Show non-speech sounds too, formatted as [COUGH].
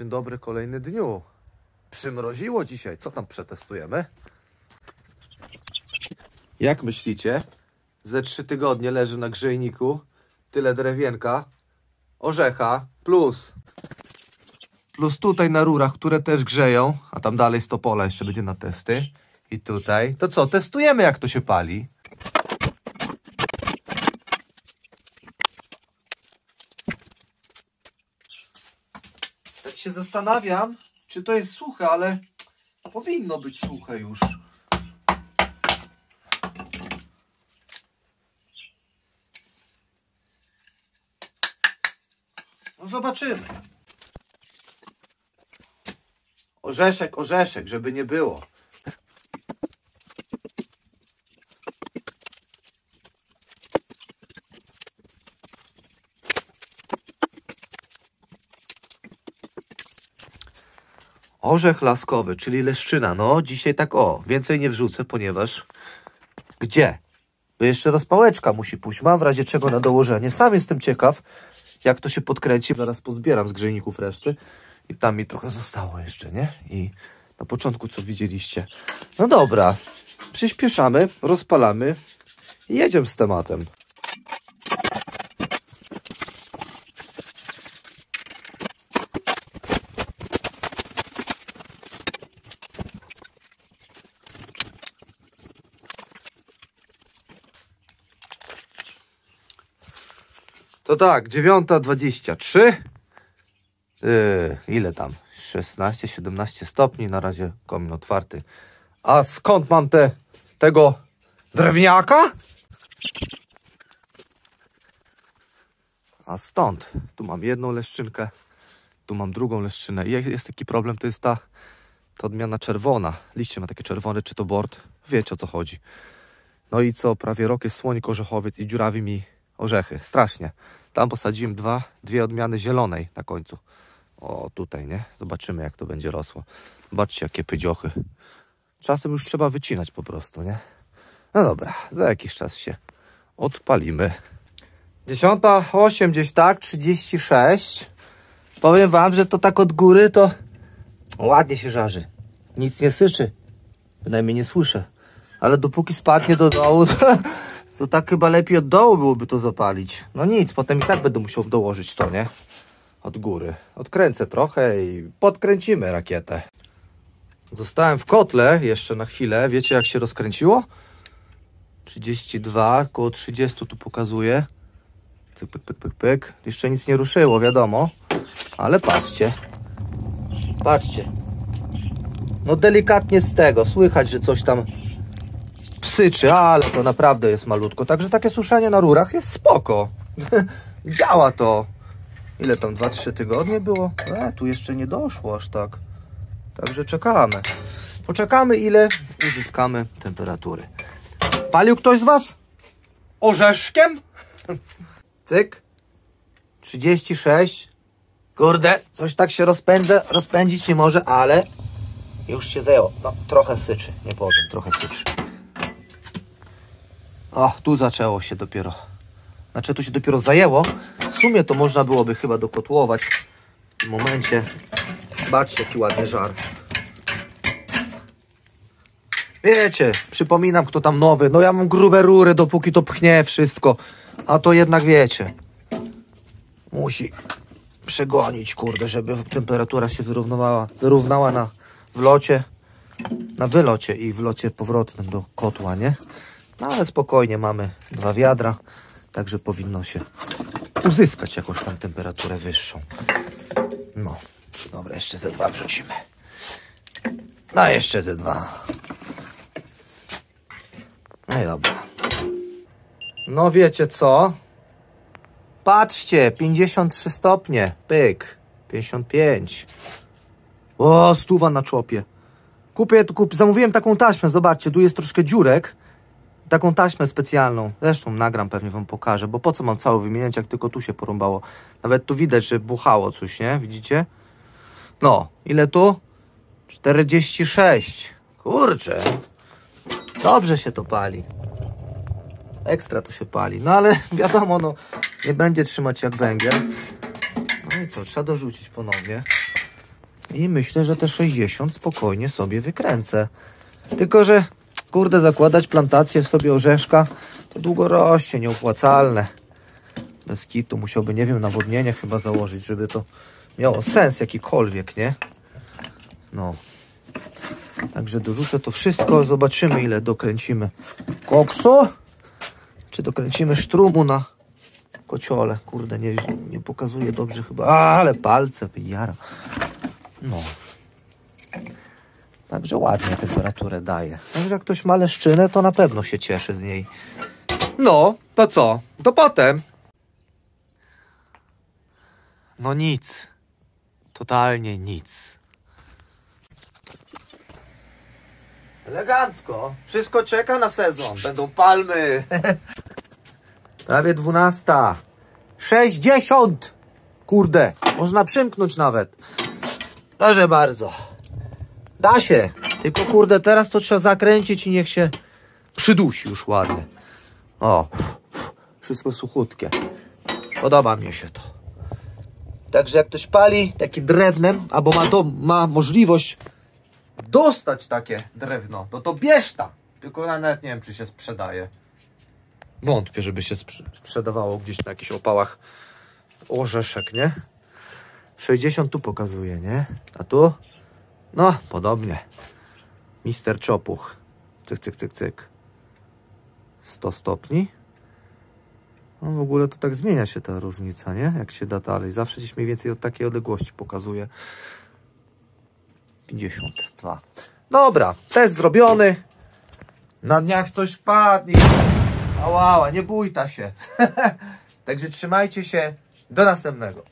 Dzień dobry, kolejny dniu. Przymroziło dzisiaj. Co tam przetestujemy? Jak myślicie? Ze trzy tygodnie leży na grzejniku. Tyle drewienka, orzecha, plus. Plus tutaj na rurach, które też grzeją. A tam dalej stopola jeszcze będzie na testy. I tutaj. To co, testujemy jak to się pali. Się zastanawiam, czy to jest suche, ale powinno być suche już. No zobaczymy. Orzeszek, orzeszek, żeby nie było. Orzech laskowy, czyli leszczyna. No, dzisiaj tak o, więcej nie wrzucę, ponieważ... Gdzie? Bo jeszcze rozpałeczka musi pójść. Mam w razie czego na dołożenie. Sam jestem ciekaw, jak to się podkręci. Zaraz pozbieram z grzejników reszty. I tam mi trochę zostało jeszcze, nie? I na początku co widzieliście. No dobra, przyspieszamy, rozpalamy i jedziemy z tematem. To tak, 9.23. Yy, ile tam? 16, 17 stopni. Na razie komin otwarty. A skąd mam te tego drewniaka? A stąd. Tu mam jedną leszczynkę, tu mam drugą leszczynę. I jest taki problem, to jest ta, ta odmiana czerwona. Liście ma takie czerwone, czy to bord. Wiecie o co chodzi. No i co, prawie rok jest słonik orzechowiec i dziurawi mi orzechy. Strasznie. Tam posadziłem dwa, dwie odmiany zielonej na końcu. O, tutaj, nie? Zobaczymy, jak to będzie rosło. Zobaczcie, jakie pydziochy. Czasem już trzeba wycinać po prostu, nie? No dobra, za jakiś czas się odpalimy. Dziesiąta osiem gdzieś tak, 36. Powiem wam, że to tak od góry to ładnie się żarzy. Nic nie syczy. Bynajmniej nie słyszę. Ale dopóki spadnie do dołu, to, to tak chyba lepiej od dołu byłoby to zapalić. No nic, potem i tak będę musiał dołożyć to, nie? Od góry. Odkręcę trochę i podkręcimy rakietę. Zostałem w kotle jeszcze na chwilę. Wiecie jak się rozkręciło? 32, około 30 tu pokazuje. Cyk, pyk, pyk, pyk, pyk. Jeszcze nic nie ruszyło, wiadomo. Ale patrzcie. Patrzcie. No delikatnie z tego. Słychać, że coś tam psyczy, ale to naprawdę jest malutko. Także takie suszenie na rurach jest spoko. [LAUGHS] Działa to. Ile tam? 2-3 tygodnie było? E, tu jeszcze nie doszło aż tak. Także czekamy. Poczekamy ile uzyskamy temperatury. Palił ktoś z Was? Orzeszkiem? [LAUGHS] Cyk. 36. Kurde, coś tak się rozpędza, rozpędzić nie może, ale już się zajęło. No, trochę syczy, nie powiem, trochę syczy. O, tu zaczęło się dopiero. Znaczy, tu się dopiero zajęło. W sumie to można byłoby chyba dokotłować w tym momencie. Zobaczcie, jaki ładny żar. Wiecie, przypominam, kto tam nowy. No ja mam grube rury, dopóki to pchnie wszystko. A to jednak wiecie. Musi przegonić, kurde, żeby temperatura się wyrównała, wyrównała na wlocie, na wylocie i wlocie powrotnym do kotła, nie? No ale spokojnie, mamy dwa wiadra, także powinno się uzyskać jakąś tam temperaturę wyższą. No, dobra, jeszcze ze dwa wrzucimy. No, jeszcze ze dwa. No i dobra. No wiecie co? Patrzcie, 53 stopnie, pyk, 55. O, stuwa na czopie. Kupię, kup, zamówiłem taką taśmę, zobaczcie, tu jest troszkę dziurek. Taką taśmę specjalną. Zresztą nagram, pewnie wam pokażę, bo po co mam cały wymieniać, jak tylko tu się porąbało. Nawet tu widać, że buchało coś, nie? Widzicie? No, ile tu? 46. Kurczę. Dobrze się to pali. Ekstra to się pali. No ale [LAUGHS] wiadomo, no nie będzie trzymać jak węgiel. No i co, trzeba dorzucić ponownie. I myślę, że te 60 spokojnie sobie wykręcę. Tylko, że kurde, zakładać plantację sobie orzeszka to długo rośnie, nieopłacalne. Bez kitu musiałby, nie wiem, nawodnienie chyba założyć, żeby to miało sens jakikolwiek, nie? No. Także dorzucę to wszystko, zobaczymy ile dokręcimy koksu. Czy dokręcimy sztrumu na kociole. Kurde, nie, nie pokazuje dobrze chyba. Ale palce jara. No. Także ładnie temperaturę daje. Także jak ktoś ma leszczynę, to na pewno się cieszy z niej. No, to co? To potem. No nic. Totalnie nic. Elegancko. Wszystko czeka na sezon. Będą palmy. [LAUGHS] Prawie dwunasta. Sześćdziesiąt. Kurde, można przymknąć nawet. Proszę bardzo. Da się. Tylko kurde, teraz to trzeba zakręcić i niech się przydusi już ładnie. O, wszystko suchutkie. Podoba mi się to. Także jak ktoś pali takim drewnem, albo ma, do, ma możliwość dostać takie drewno, to to bierz tam. Tylko nawet nie wiem, czy się sprzedaje. Wątpię, żeby się sprze- sprzedawało gdzieś na jakichś opałach orzeszek, nie? 60 tu pokazuje, nie? A tu? No, podobnie. Mister Czopuch. Cyk, cyk, cyk, cyk. 100 stopni. No w ogóle to tak zmienia się ta różnica, nie? Jak się da dalej. Zawsze gdzieś mniej więcej od takiej odległości pokazuje. 52. Dobra, test zrobiony. Na dniach coś wpadnie. Ała, nie bójta się. [LAUGHS] Także trzymajcie się. Do następnego.